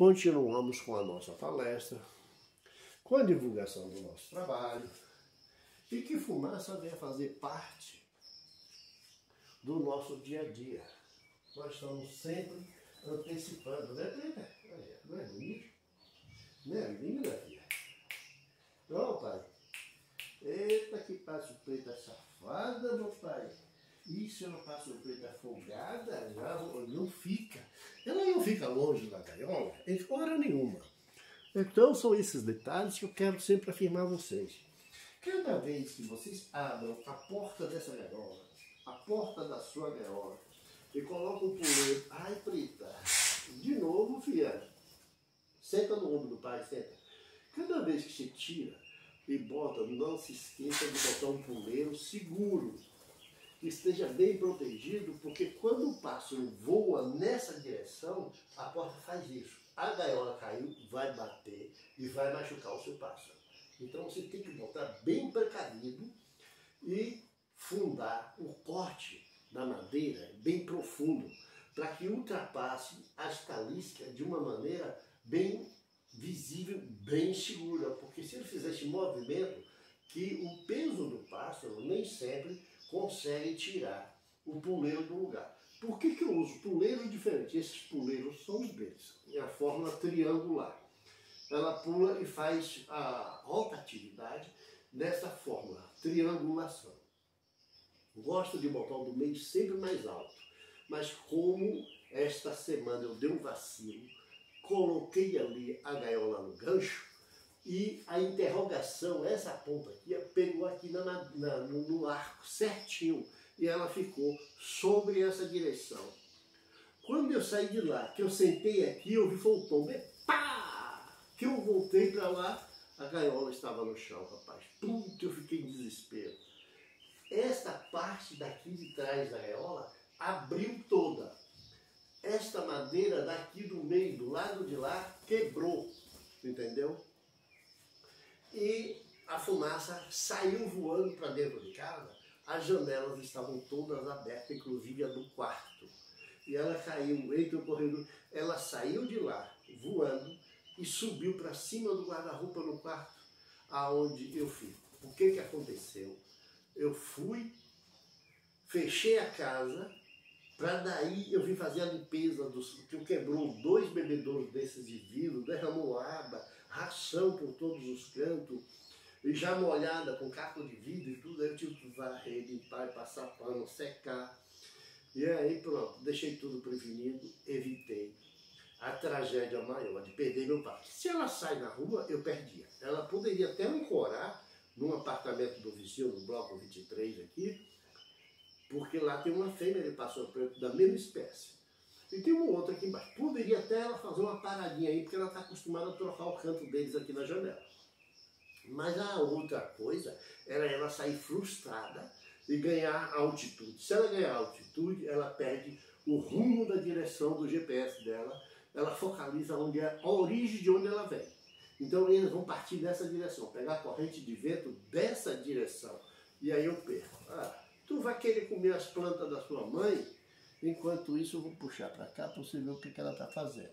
continuamos com a nossa palestra, com a divulgação do nosso trabalho, e que fumaça venha fazer parte do nosso dia a dia. Nós estamos sempre antecipando, né, Preta? Não é bonito? Não é linda, filha? Não, pai. Eita, que passo preta safada, meu pai. Isso ela passa preta folgada, já não fica. Ela não fica longe da gaiola, em hora nenhuma. Então são esses detalhes que eu quero sempre afirmar a vocês. Cada vez que vocês abram a porta dessa gaiola, a porta da sua gaiola, e colocam o puleiro, ai preta, de novo, filha, senta no ombro do pai, senta. Cada vez que você tira e bota, não se esqueça de botar um puleiro seguro esteja bem protegido, porque quando o pássaro voa nessa direção, a porta faz isso. A gaiola caiu, vai bater e vai machucar o seu pássaro. Então você tem que botar bem precavido e fundar o corte da madeira bem profundo, para que ultrapasse a escalística de uma maneira bem visível, bem segura, porque se ele fizer esse movimento, que o peso do pássaro nem sempre consegue tirar o puleiro do lugar. Por que, que eu uso puleiros diferentes? Esses puleiros são os deles, é a fórmula triangular. Ela pula e faz a rotatividade nessa fórmula, triangulação. Gosto de botar o do meio sempre mais alto, mas como esta semana eu dei um vacilo, coloquei ali a gaiola no gancho, e a interrogação, essa ponta aqui, pegou aqui na, na, no, no, arco certinho e ela ficou sobre essa direção. Quando eu saí de lá, que eu sentei aqui, eu vi foi o tom, pá! Que eu voltei para lá, a gaiola estava no chão, rapaz. Puta, eu fiquei em desespero. Esta parte daqui de trás da gaiola abriu toda. Esta madeira daqui do meio, do lado de lá, quebrou. Entendeu? E a fumaça saiu voando para dentro de casa. As janelas estavam todas abertas, inclusive a do quarto. E ela caiu entre o corredor. Ela saiu de lá voando e subiu para cima do guarda-roupa no quarto, aonde eu fico. O que, que aconteceu? Eu fui, fechei a casa, para daí eu vim fazer a limpeza dos. que quebrou dois bebedouros desses de vidro, derramou água, ração por todos os cantos, e já molhada com caco de vidro e tudo, aí eu tive que varrer, limpar, passar pano, secar. E aí pronto, deixei tudo prevenido, evitei a tragédia maior de perder meu pai. Se ela sai na rua, eu perdia. Ela poderia até ancorar num apartamento do vizinho, no bloco 23 aqui, porque lá tem uma fêmea de pastor preto da mesma espécie. E tem uma outra aqui embaixo. Poderia até ela fazer uma paradinha aí, porque ela está acostumada a trocar o canto deles aqui na janela. Mas a outra coisa era ela sair frustrada e ganhar altitude. Se ela ganhar altitude, ela perde o rumo da direção do GPS dela, ela focaliza onde é a origem de onde ela vem. Então eles vão partir dessa direção, pegar a corrente de vento dessa direção. E aí eu perco. Ah, tu vai querer comer as plantas da sua mãe? Enquanto isso, eu vou puxar para cá para você ver o que, que ela está fazendo.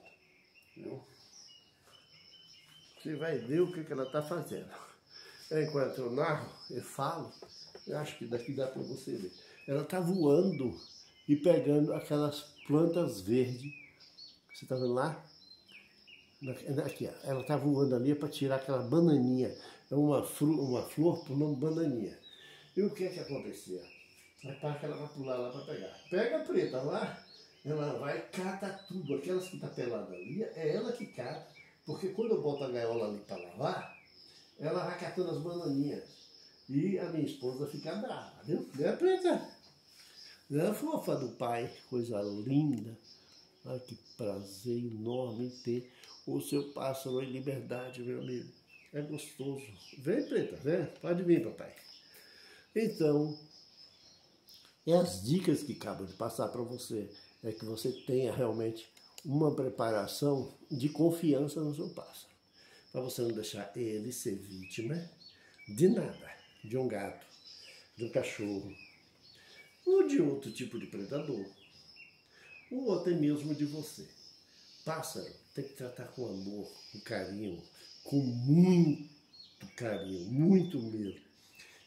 Viu? Você vai ver o que, que ela está fazendo. Enquanto eu narro e falo, eu acho que daqui dá para você ver. Ela está voando e pegando aquelas plantas verdes. Você está vendo lá? Aqui, ela está voando ali para tirar aquela bananinha. É uma, uma flor por nome bananinha. E o que é que acontecia? A que ela vai pular lá para pegar. Pega a preta lá, ela vai cata tudo. Aquelas que está pelada ali, é ela que cata. Porque quando eu boto a gaiola ali para lavar, ela vai catando as bananinhas. E a minha esposa fica brava, viu? Né, preta? Né, fofa do pai, coisa linda. Ai, que prazer enorme ter o seu pássaro em liberdade, meu amigo. É gostoso. Vem, preta, vem. Pode vir, papai. Então, e as dicas que acabo de passar para você é que você tenha realmente uma preparação de confiança no seu pássaro. Para você não deixar ele ser vítima de nada, de um gato, de um cachorro, ou de outro tipo de predador, ou até mesmo de você. pássaros tem que tratar com amor, com carinho, com muito carinho, muito mesmo.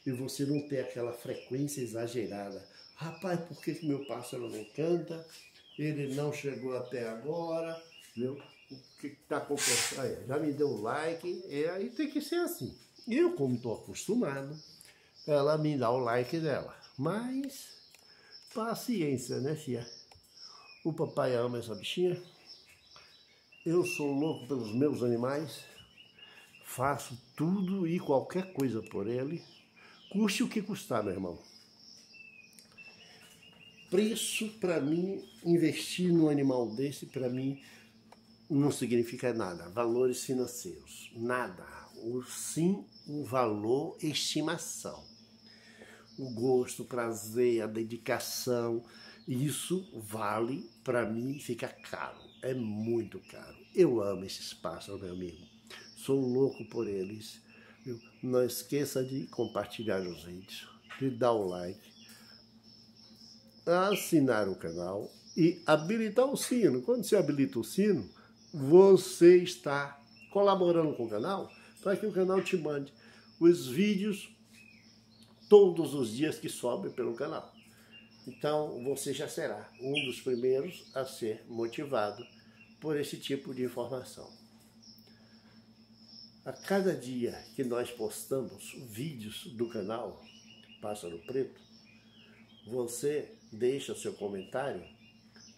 E você não ter aquela frequência exagerada. Rapaz, por que, que meu pássaro não canta? Ele não chegou até agora. Viu? O que está acontecendo? Aí, já me deu um like. E aí tem que ser assim. Eu, como estou acostumado, ela me dá o like dela. Mas, paciência, né, filha? O papai ama essa bichinha. Eu sou louco pelos meus animais. Faço tudo e qualquer coisa por ele. Custe o que custar, meu irmão. Preço para mim, investir num animal desse, para mim, não significa nada. Valores financeiros, nada. O, sim, o valor, estimação. O gosto, o prazer, a dedicação, isso vale, para mim, fica caro. É muito caro. Eu amo esses pássaros, meu amigo. Sou louco por eles. Não esqueça de compartilhar os vídeos, de dar o like, assinar o canal e habilitar o sino. Quando você habilita o sino, você está colaborando com o canal para que o canal te mande os vídeos todos os dias que sobem pelo canal. Então você já será um dos primeiros a ser motivado por esse tipo de informação. A cada dia que nós postamos vídeos do canal Pássaro Preto, você deixa seu comentário,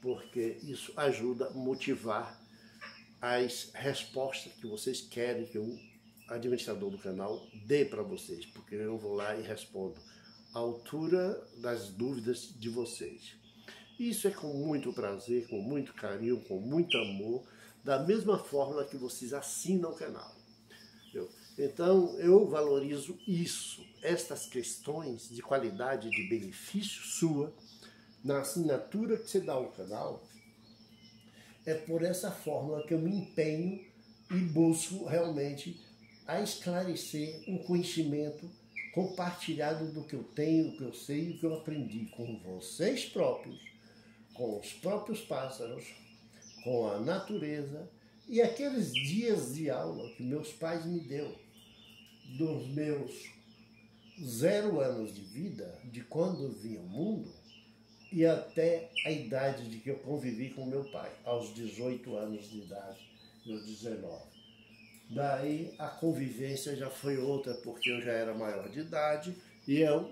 porque isso ajuda a motivar as respostas que vocês querem que o administrador do canal dê para vocês, porque eu vou lá e respondo à altura das dúvidas de vocês. Isso é com muito prazer, com muito carinho, com muito amor, da mesma forma que vocês assinam o canal. Então, eu valorizo isso, estas questões de qualidade de benefício sua, na assinatura que você dá ao canal, é por essa forma que eu me empenho e busco realmente a esclarecer um conhecimento compartilhado do que eu tenho, do que eu sei e do que eu aprendi com vocês próprios, com os próprios pássaros, com a natureza e aqueles dias de aula que meus pais me deu dos meus zero anos de vida, de quando eu vim ao mundo, e até a idade de que eu convivi com meu pai, aos 18 anos de idade, aos 19. Daí a convivência já foi outra, porque eu já era maior de idade e eu,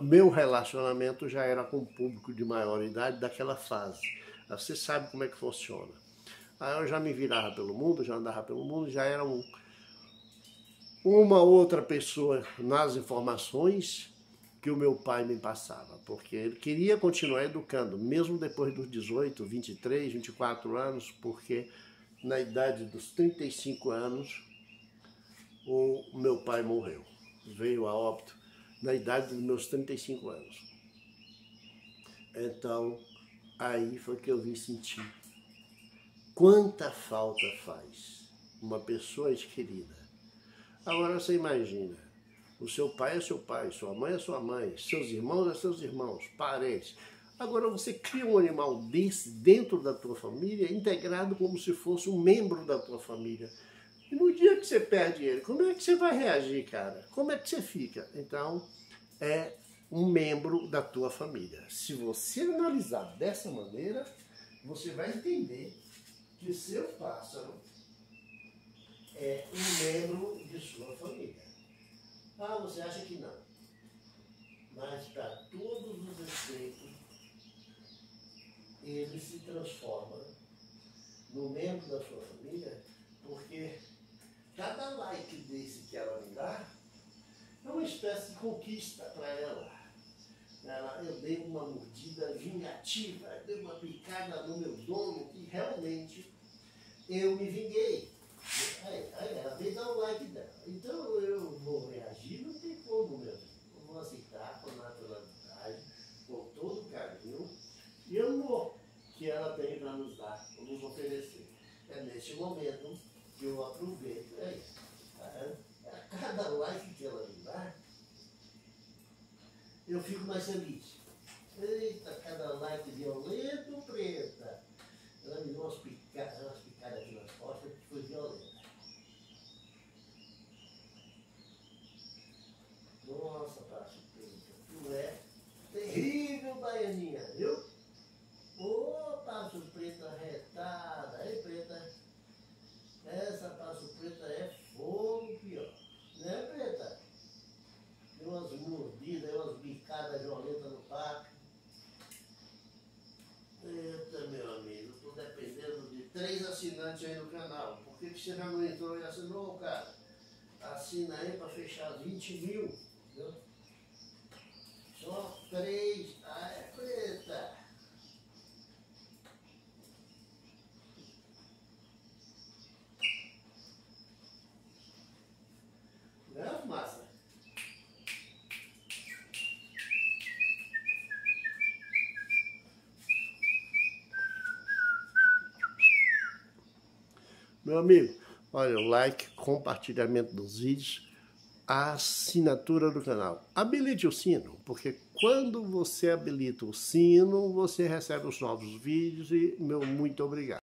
meu relacionamento já era com o público de maior idade daquela fase. Você sabe como é que funciona. Aí eu já me virava pelo mundo, já andava pelo mundo, já era um, uma outra pessoa nas informações que o meu pai me passava, porque ele queria continuar educando, mesmo depois dos 18, 23, 24 anos, porque na idade dos 35 anos o meu pai morreu, veio a óbito na idade dos meus 35 anos. Então, aí foi que eu vim sentir quanta falta faz uma pessoa querida Agora você imagina, o seu pai é seu pai, sua mãe é sua mãe, seus irmãos é seus irmãos, parentes. Agora você cria um animal desse dentro da tua família, integrado como se fosse um membro da tua família. E no dia que você perde ele, como é que você vai reagir, cara? Como é que você fica? Então, é um membro da tua família. Se você analisar dessa maneira, você vai entender que seu pássaro é um membro de sua família. Ah, você acha que não. Mas para todos os efeitos, ele se transforma no membro da sua família, porque cada like desse que ela me dá é uma espécie de conquista para ela. ela. Eu dei uma mordida vingativa, dei uma picada no meu dono e realmente eu me vinguei. Aí, aí ela veio dar o like dela. Então eu vou reagir, não tem como, meu amigo. Eu vou aceitar com naturalidade, com todo carinho e amor que ela tem para nos dar, para nos oferecer. É neste momento que eu aproveito. É isso. A cada like que ela me dá, eu fico mais feliz. Eita, cada like violento, preta. Ela me umas picadas, umas picadas assinante aí no canal. Por que, que você assinou, cara? Assina aí para fechar 20 mil. Entendeu? Só três. Ah, é preta. Não, massa. Meu amigo, olha, o like, compartilhamento dos vídeos, a assinatura do canal. Habilite o sino, porque quando você habilita o sino, você recebe os novos vídeos e meu muito obrigado.